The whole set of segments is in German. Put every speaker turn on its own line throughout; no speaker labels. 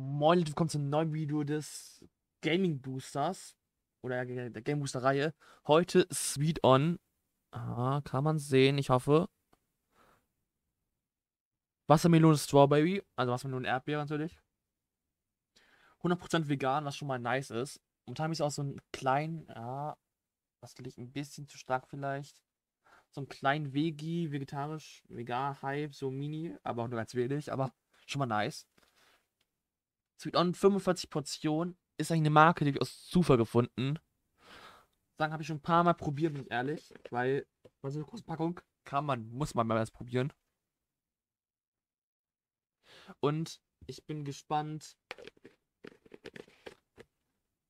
Moin, Leute, willkommen zu einem neuen Video des Gaming Boosters oder der Game Booster Reihe. Heute Sweet On. Ah, kann man sehen, ich hoffe. Wassermelone Strawberry, also Wassermelone Erdbeere natürlich. 100% vegan, was schon mal nice ist. Und habe ich auch so einen kleinen, ja, was liegt ein bisschen zu stark vielleicht. So einen kleinen Vegi, vegetarisch, vegan Hype, so mini, aber auch nur ganz wenig, aber schon mal nice. Sweet On 45 Portionen ist eigentlich eine Marke, die ich aus Zufall gefunden. Sagen habe ich schon ein paar Mal probiert, bin ich ehrlich, weil bei so einer großen Packung kann man, muss man mal was probieren. Und ich bin gespannt.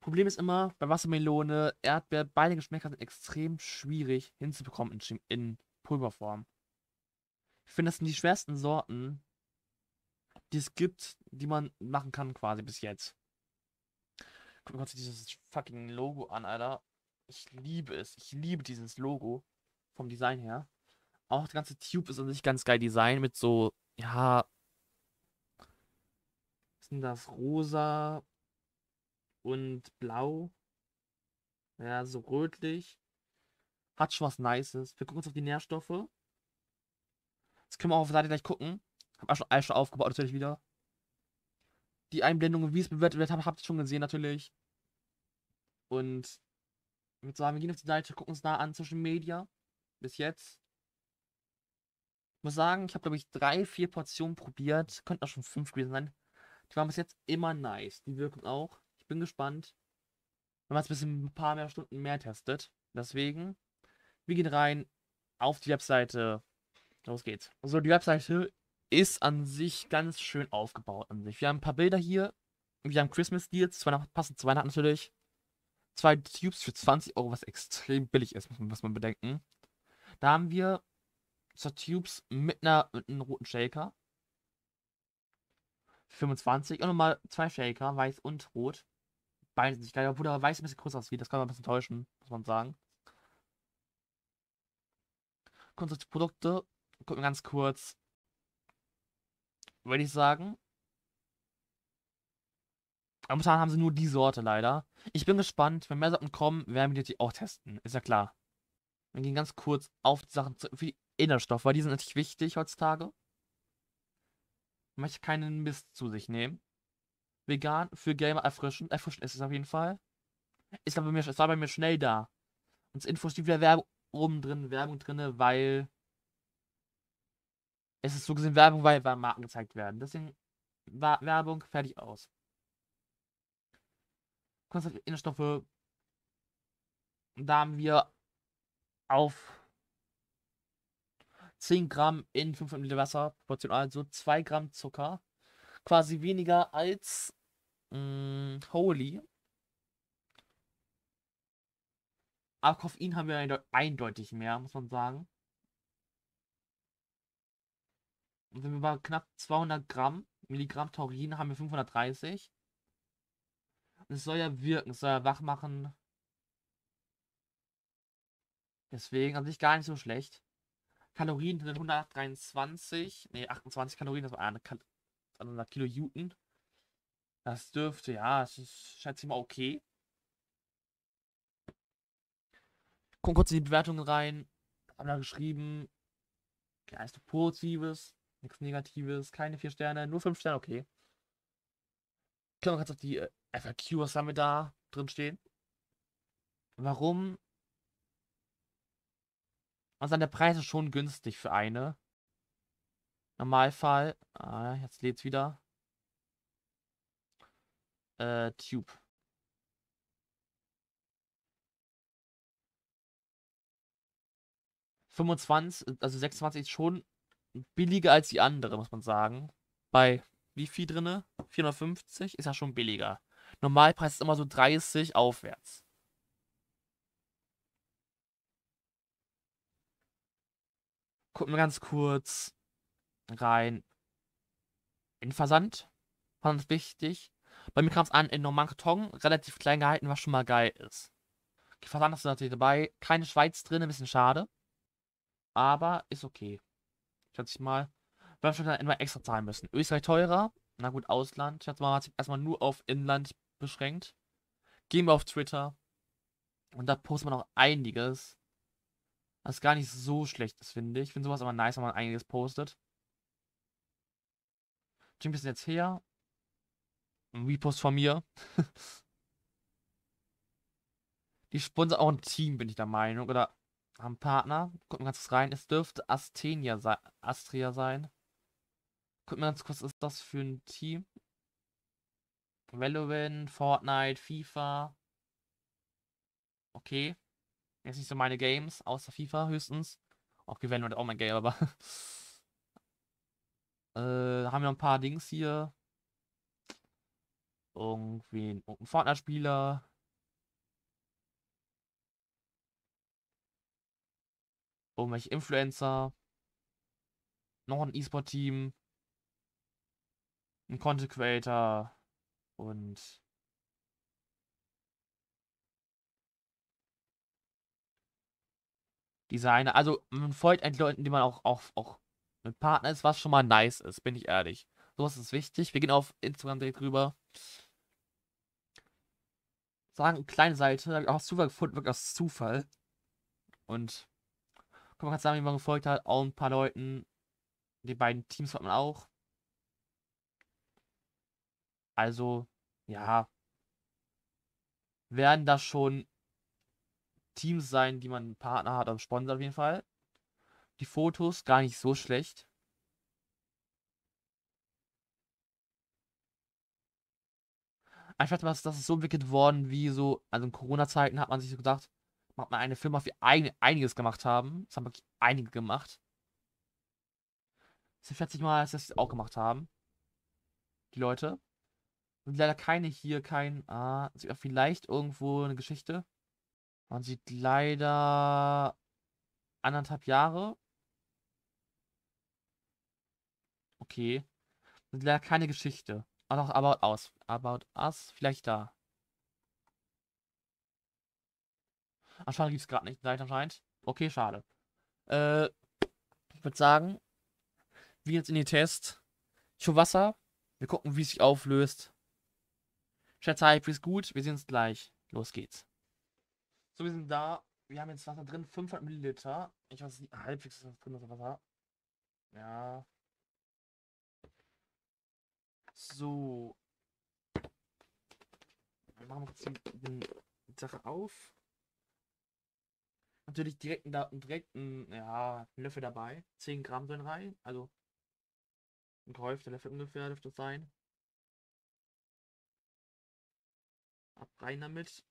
Problem ist immer, bei Wassermelone, Erdbeer, beide Geschmäcker sind extrem schwierig hinzubekommen in, in Pulverform. Ich finde, das sind die schwersten Sorten, die es gibt, die man machen kann quasi bis jetzt. Guck mal kurz dieses fucking Logo an, Alter. Ich liebe es. Ich liebe dieses Logo vom Design her. Auch der ganze Tube ist an sich ganz geil Design mit so, ja, was sind das? Rosa und blau. Ja, so rötlich. Hat schon was Nices. Wir gucken uns auf die Nährstoffe. Das können wir auch auf der Seite gleich gucken. Hab auch schon, alles schon aufgebaut natürlich wieder. Die Einblendungen, wie es bewertet wird, habt ihr schon gesehen natürlich. Und ich würde sagen, wir gehen auf die Seite, gucken uns da an, Social Media. Bis jetzt. Ich muss sagen, ich habe, glaube ich, drei, vier Portionen probiert. Könnten auch schon fünf gewesen sein. Die waren bis jetzt immer nice. Die wirken auch. Ich bin gespannt. Wenn man es bis ein paar mehr Stunden mehr testet. Deswegen, wir gehen rein auf die Webseite. Los geht's. Also die Webseite ist an sich ganz schön aufgebaut an sich. Wir haben ein paar Bilder hier. Wir haben Christmas Deals, passend zu Weihnachten natürlich. Zwei Tubes für 20 Euro, was extrem billig ist, muss man, muss man bedenken. Da haben wir zwei Tubes mit, einer, mit einem roten Shaker. 25 und nochmal zwei Shaker, weiß und rot. Beide sind nicht geil, obwohl der weiß ein bisschen größer aussieht. Das kann man ein bisschen täuschen, muss man sagen. Die Produkte. Gucken wir ganz kurz würde ich sagen. Momentan haben sie nur die Sorte leider. Ich bin gespannt, wenn mehr Sorten kommen, werden wir die auch testen. Ist ja klar. Wir gehen ganz kurz auf die Sachen für die Inhaltsstoffe, weil die sind natürlich wichtig heutzutage. Ich möchte keinen Mist zu sich nehmen. Vegan für Gamer erfrischend. Erfrischend ist es auf jeden Fall. Ist aber bei mir, es war bei mir schnell da. Und das Info steht wieder Werbung oben drin, Werbung drin, weil es ist so gesehen Werbung, weil, Marken gezeigt werden. Deswegen war Werbung fertig aus. Konzentrierte Inhaltsstoffe. Da haben wir auf 10 Gramm in 500 Milliliter Wasser, proportional also 2 Gramm Zucker. Quasi weniger als mh, mm, Holy. Aber Koffein haben wir eindeutig mehr, muss man sagen. Und wenn wir bei knapp 200 Gramm, Milligramm Taurin haben wir 530. Und es soll ja wirken, es soll ja wach machen. Deswegen an sich gar nicht so schlecht. Kalorien sind 123, ne 28 Kalorien, das war eine, Kal 100 Kilojuten. Das dürfte, ja, das ist, schätze ich mal, okay. Gucken kurz in die Bewertungen rein. Haben da geschrieben, ja, ist positives. Nichts Negatives, keine vier Sterne, nur fünf Sterne, okay. Wir kurz auf die äh, FAQ, was haben wir da drin stehen? Warum? Also an der Preis ist schon günstig für eine. Normalfall. Ah, jetzt lädt's wieder. Äh, Tube. Fünfundzwanzig, also 26 ist schon billiger als die andere, muss man sagen. Bei wie viel drinne? 450 ist ja schon billiger. Normalpreis ist immer so 30 aufwärts. Gucken wir ganz kurz rein. In Versand. Fand es wichtig. Bei mir kam es an in normalen Karton, relativ klein gehalten, was schon mal geil ist. Versand du natürlich dabei. Keine Schweiz drin, ein bisschen schade. Aber ist okay schätze ich mal. Wir schon immer extra zahlen müssen. Österreich teurer, Na gut, Ausland. Ich hatte mal hat sich erstmal nur auf Inland beschränkt. Gehen wir auf Twitter. Und da postet man auch einiges. Was gar nicht so schlecht ist, finde ich. Ich finde sowas aber nice, wenn man einiges postet. Bisschen jetzt her. Ein Repost von mir. Die sponsern auch ein Team, bin ich der Meinung. Oder haben Partner. Gucken wir ganz kurz rein. Es dürfte Astenia sein. Astria sein. Gucken wir ganz kurz, ist das für ein Team? Valorant, Fortnite, FIFA. Okay. Jetzt nicht so meine Games, außer FIFA höchstens. Auch Valorant auch mein Game, aber. äh, haben wir ein paar Dings hier. Irgendwie ein Fortnite-Spieler. Irgendwelche Influencer. Noch ein E-Sport-Team. Ein Content Creator. Und Designer. Also man folgt eigentlich Leuten, die man auch, auch, auch mit Partner ist, was schon mal nice ist, bin ich ehrlich. Sowas ist wichtig. Wir gehen auf Instagram direkt rüber. Sagen, kleine Seite, habe ich aus Zufall gefunden, wirklich aus Zufall. Und kann man sagen, wie man gefolgt hat, auch ein paar Leuten. Die beiden Teams hat man auch. Also, ja. Werden das schon Teams sein, die man Partner hat, also Sponsor auf jeden Fall. Die Fotos gar nicht so schlecht. Einfach, dass das ist so entwickelt worden, wie so, also in Corona-Zeiten hat man sich so gedacht, macht man eine Firma, wie ein, einiges gemacht haben. Das haben wirklich einige gemacht. Das schätze ich mal, dass sie das auch gemacht haben. Die Leute. Und leider keine hier, kein. Ah, vielleicht irgendwo eine Geschichte. Man sieht leider anderthalb Jahre. Okay. Leider keine Geschichte. Ah, doch, About Us. About Us, vielleicht da. Anscheinend gibt es gerade nicht Seite anscheinend. Okay, schade. Äh, ich würde sagen, wir jetzt in den Test. Ich hole Wasser. Wir gucken, wie es sich auflöst. Schätze, Hype ist gut. Wir sehen uns gleich. Los geht's. So, wir sind da. Wir haben jetzt Wasser drin, 500 Milliliter. Ich weiß nicht, halbwegs ist das drin, das Wasser. Ja. So. Machen wir jetzt die, die Sache auf. Natürlich direkt, direkt ein, ja, Löffel dabei. 10 Gramm drin rein. Also ein gehäufter Löffel ungefähr dürfte es sein. Ab rein damit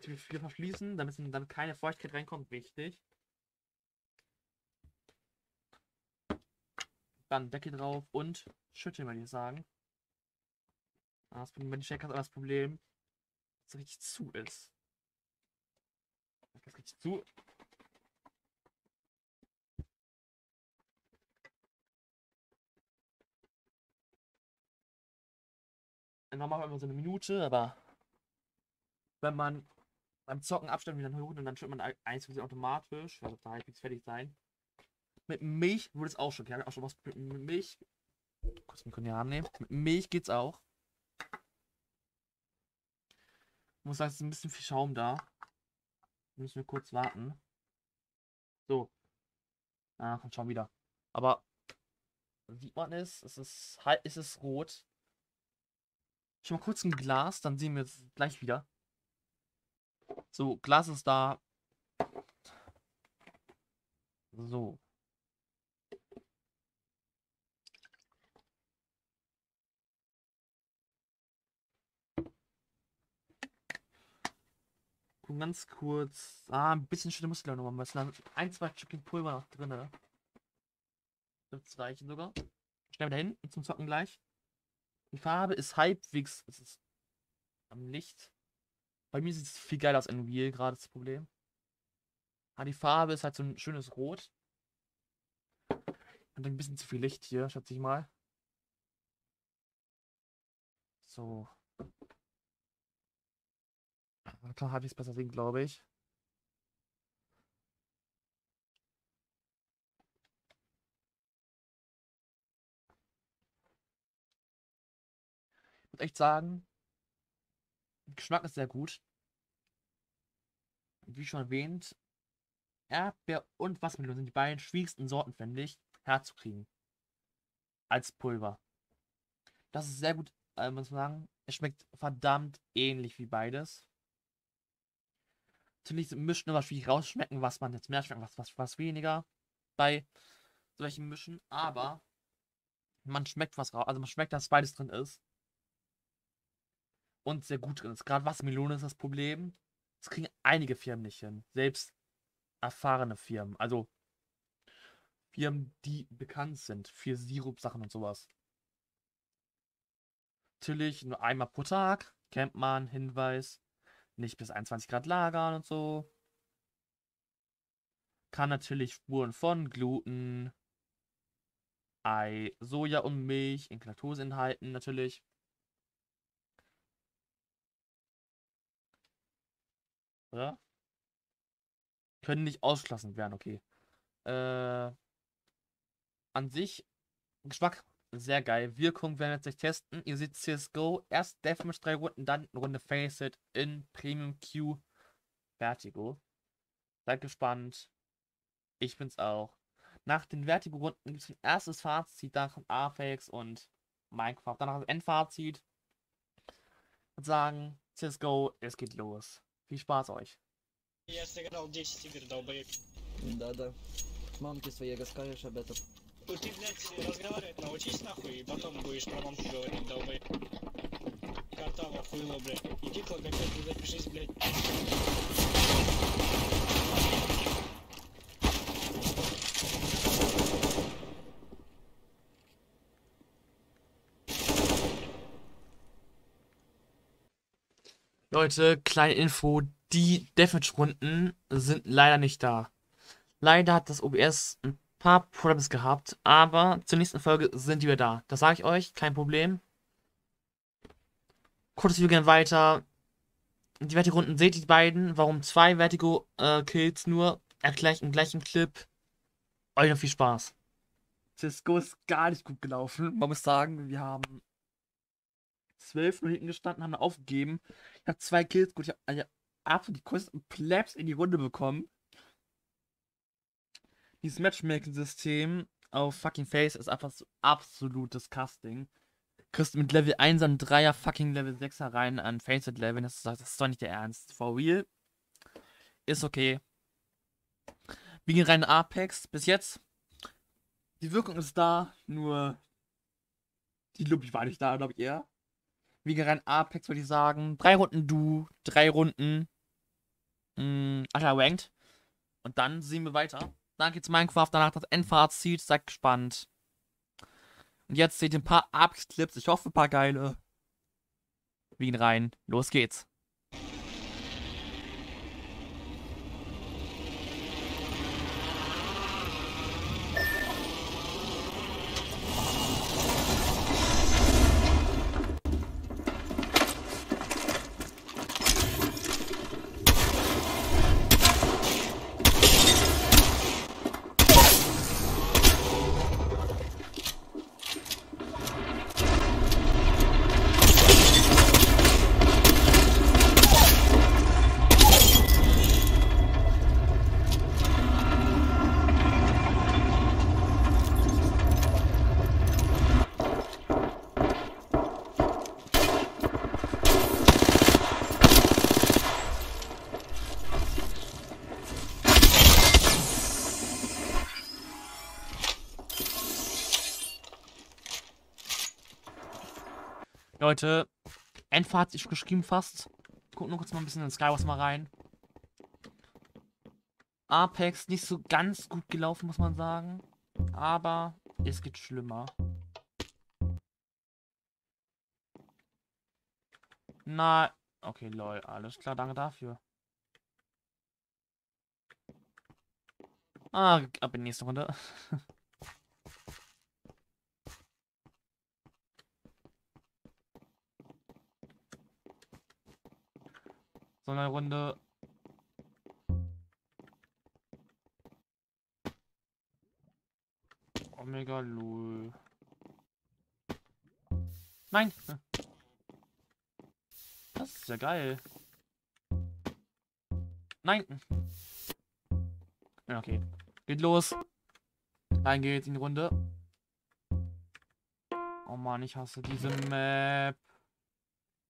Tür verschließen, damit, damit keine Feuchtigkeit reinkommt. Wichtig. Dann Deckel drauf und schütteln, würde ich sagen. Das Problem, ich Shaker das Problem, dass es richtig zu ist. Das richtig zu. Normal machen wir so eine Minute, aber wenn man beim Zocken Abstand wieder hoch und dann schüttet man eins für automatisch, also da halbwegs fertig sein. Mit Milch würde es auch schon. Ich habe auch schon was mit Milch. Kurz mit Konjak nehmen. Mit Milch geht's auch. Ich muss sagen, es ist ein bisschen viel Schaum da. Müssen wir kurz warten. So. Ah, kommt schon wieder. Aber sieht man es? Es ist halt, es ist rot. Schon mal kurz ein Glas, dann sehen wir es gleich wieder. So, Glas ist da. So. Und ganz kurz. Ah, ein bisschen schöne Muskeln nochmal messen. Ein, zwei Stückchen Pulver noch drin. Das reichen sogar. Schnell wieder hin zum Zocken gleich. Die Farbe ist halbwegs. Es ist am Licht. Bei mir sieht es viel geiler aus in Real, gerade das Problem. Ah, die Farbe ist halt so ein schönes Rot. Und ein bisschen zu viel Licht hier, schätze ich mal. So. Da habe ich es besser sehen, glaube ich. muss echt sagen, Geschmack ist sehr gut. Wie schon erwähnt, Erdbeer und Wassermelone sind die beiden schwierigsten Sorten, finde ich, herzukriegen. Als Pulver. Das ist sehr gut, äh, muss man sagen. Es schmeckt verdammt ähnlich wie beides. Natürlich Mischen immer schwierig rausschmecken, was man jetzt mehr schmeckt, was, was, was weniger bei solchen Mischen, aber man schmeckt was raus, also man schmeckt, dass beides drin ist. Und sehr gut drin ist. Gerade Wassermelone ist das Problem. Das kriegen einige Firmen nicht hin. Selbst erfahrene Firmen. Also Firmen, die bekannt sind für Sirup-Sachen und sowas. Natürlich nur einmal pro Tag, kennt man, Hinweis. Nicht bis 21 Grad lagern und so. Kann natürlich Spuren von Gluten, Ei, Soja und Milch in Laktose enthalten, natürlich. Oder? Können nicht ausgeschlossen werden, okay. Äh, an sich, Geschmack sehr geil. Wirkung werden wir jetzt nicht testen. Ihr seht CSGO, erst Deathmatch 3 Runden, dann eine Runde Faceit in Premium Q Vertigo. Seid gespannt. Ich bin's auch. Nach den Vertigo-Runden gibt es ein erstes Fazit, dann kommt Apex und Minecraft. Danach das Endfazit. Ich würde sagen, CSGO, es geht los. Viel Spaß euch.
Я сыграл 10 игр, долбоеб.
Да-да. Мамке своей расскажешь об этом.
Ну ты, блядь, разговаривать научись нахуй, и потом будешь про мамку говорить, долбоеб. Картава, хуйло, блядь. Иди к логопеду, запишись, блядь.
Leute, kleine Info. Die Deathmatch-Runden sind leider nicht da. Leider hat das OBS ein paar Problems gehabt, aber zur nächsten Folge sind wieder da. Das sage ich euch, kein Problem. Kurzes Video gehen weiter. Die Vertigo-Runden seht ihr die beiden. Warum zwei Vertigo-Kills nur? Erkläre ich im gleichen Clip. Euch noch viel Spaß. Cisco ist gar nicht gut gelaufen. Man muss sagen, wir haben 12 Minuten gestanden, haben aufgegeben. Ich habe zwei Kills, gut, ich habe also, absolut die größten Plebs in die Runde bekommen. Dieses Matchmaking-System auf fucking Face ist einfach so absolutes Casting. Kriegst mit Level 1 an 3er fucking Level 6er rein an Faceit Level. Das, das ist doch nicht der Ernst. For real. Ist okay. Wir gehen rein in Apex. Bis jetzt. Die Wirkung ist da, nur die Lobby war nicht da, glaube ich eher. Wir gehen rein Apex, würde ich sagen. Drei Runden Du, drei Runden mh, Alter Ranked. Und dann sehen wir weiter. Dann geht's Minecraft, danach das Endfazit. Seid gespannt. Und jetzt seht ihr ein paar Apex-Clips. Ich hoffe, ein paar geile. Wir gehen rein. Los geht's. Leute, Endfazit ist geschrieben fast. Gucken wir kurz mal ein bisschen in Skywars mal rein. Apex nicht so ganz gut gelaufen, muss man sagen. Aber es geht schlimmer. Na, okay, lol, alles klar, danke dafür. Ah, ab in die nächste Runde. so eine Runde. Omega Lul. Nein! Das ist ja geil. Nein. Ja, okay. Geht los. Rein geht's in die Runde. Oh Mann, ich hasse diese Map.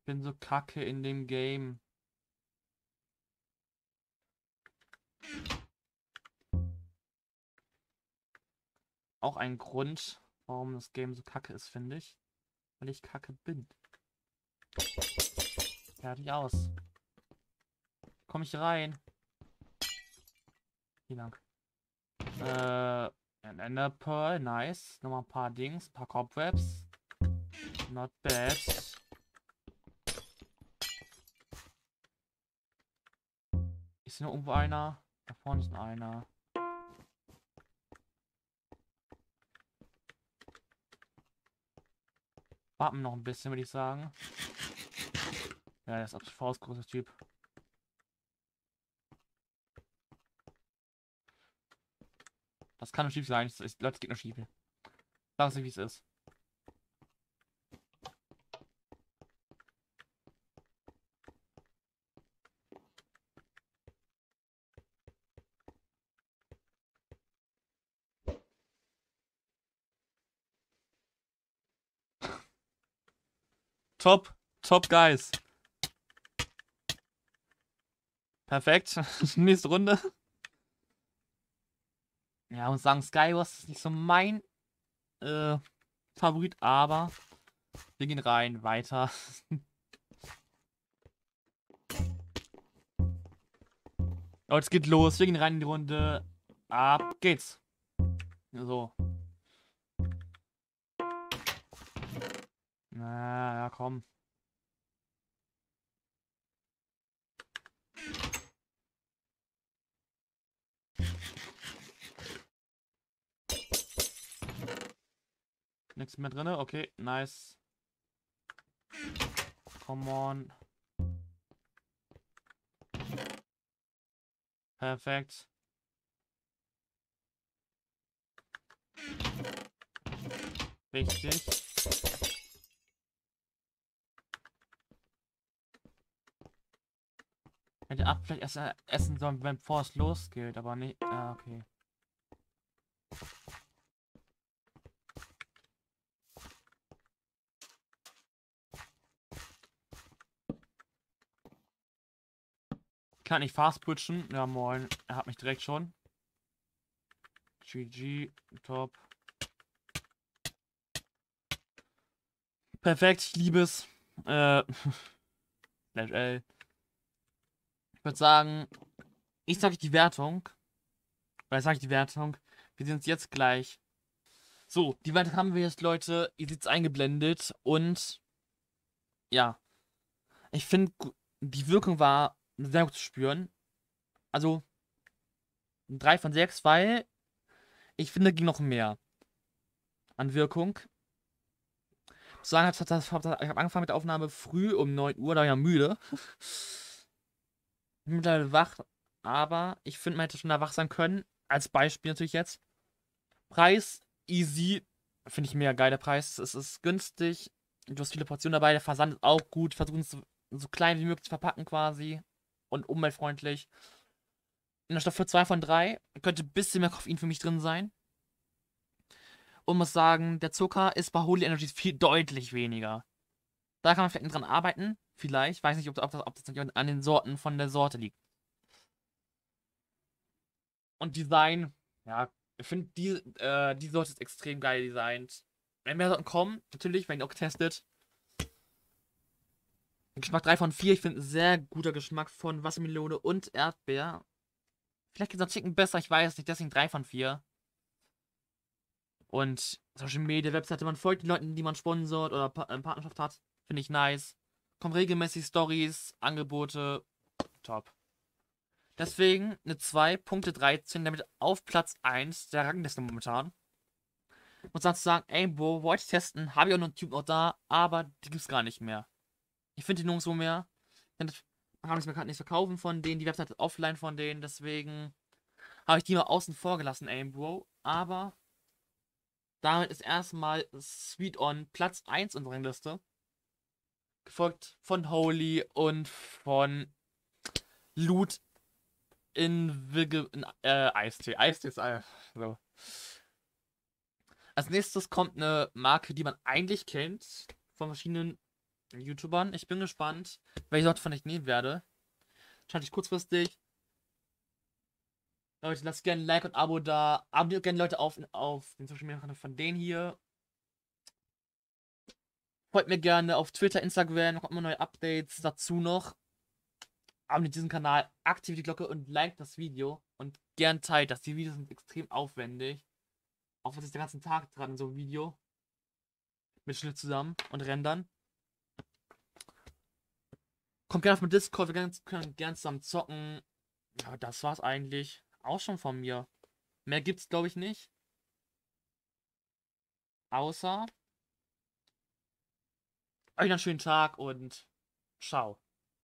Ich bin so kacke in dem Game. Auch ein Grund, warum das Game so kacke ist, finde ich. Weil ich kacke bin. Fertig aus. Komm ich rein? Wie lang? Äh, ein Ender Pearl, nice. Nochmal ein paar Dings, ein paar Cobwebs. Not bad. Ist hier noch irgendwo einer? Da vorne ist einer. Wir noch ein bisschen, würde ich sagen. Ja, der ist absolut faustgroßer Typ. Das kann nur schief sein. Das ist, Leute, es geht nur schief. Sag es wie es ist. Top, top guys. Perfekt. Nächste Runde. Ja, und sagen Skywars ist nicht so mein äh, Favorit, aber wir gehen rein, weiter. oh, es geht los, wir gehen rein in die Runde. Ab geht's. So. Na, ja, komm. Nichts mehr drin. Okay, nice. Come on. Perfekt. Richtig. Hätte ab vielleicht erst äh, essen sollen, bevor es losgeht, aber nicht. Ah, okay. Kann ich fast butchen? Ja, moin. Er hat mich direkt schon. GG, top. Perfekt, ich liebe es. Äh, L. Ich würde sagen, ich sage die Wertung. Weil sage ich die Wertung. Wir sehen uns jetzt gleich. So, die Wertung haben wir jetzt, Leute. Ihr seht es eingeblendet. Und ja. Ich finde, die Wirkung war sehr gut zu spüren. Also 3 von 6, weil ich finde, ging noch mehr an Wirkung. Ich habe angefangen mit der Aufnahme früh um 9 Uhr, da war ich ja müde. Bin mittlerweile wach, aber ich finde, man hätte schon da wach sein können. Als Beispiel natürlich jetzt. Preis, easy. Finde ich mega geil, der Preis. Es ist günstig. Du hast viele Portionen dabei. Der Versand ist auch gut. Versuchen es so, klein wie möglich zu verpacken quasi und umweltfreundlich. In der Stufe 2 von 3 könnte ein bisschen mehr Koffein für mich drin sein. Und muss sagen, der Zucker ist bei Holy Energy viel deutlich weniger. Da kann man vielleicht dran arbeiten. Vielleicht. Ich weiß nicht, ob, ob, das, ob das an den Sorten von der Sorte liegt. Und Design, ja, ich finde, die, äh, die Sorte ist extrem geil designt. Wenn mehr Sorten kommen, natürlich, wenn die auch getestet. Geschmack 3 von 4. Ich finde sehr guter Geschmack von Wassermelone und Erdbeer. Vielleicht geht es noch Chicken besser, ich weiß nicht. Deswegen 3 von 4. Und Social Media, Webseite, man folgt den Leuten, die man sponsort oder pa äh, Partnerschaft hat. Finde ich nice. Kommen regelmäßig Stories, Angebote. Top. Deswegen eine 2, Punkte 13, damit auf Platz 1 der Rangliste momentan. Und dann zu sagen, ey, Bro, wollte ich testen, habe ich auch noch einen Typ noch da, aber die gibt es gar nicht mehr. Ich finde die nirgendwo mehr. Man kann es mir gerade nicht verkaufen von denen. Die Webseite offline von denen. Deswegen habe ich die mal außen vor gelassen, Aim Bro. Aber damit ist erstmal Sweet On Platz 1 unserer Liste. Gefolgt von Holy und von Loot in, Wigge, in äh, Eistee. Eistee ist äh, so. Als nächstes kommt eine Marke, die man eigentlich kennt von verschiedenen YouTubern. Ich bin gespannt, welche Sorte von ich nehmen werde. Schalte ich kurzfristig. Leute, lasst gerne ein Like und Abo da. Abonniert gerne Leute auf, auf den Social Media Kanal von denen hier. Folgt mir gerne auf Twitter, Instagram, noch immer neue Updates dazu noch. Abonniert diesen Kanal, aktiviert die Glocke und liked das Video. Und gern teilt das. Die Videos sind extrem aufwendig. Auch was ist den ganzen Tag dran so einem Video. Mit Schnitt zusammen und rendern. Kommt gerne auf mein Discord, wir können gerne zusammen zocken. Ja, das war's eigentlich. Auch schon von mir. Mehr gibt's, glaube ich, nicht. Außer. Euch einen schönen Tag und ciao.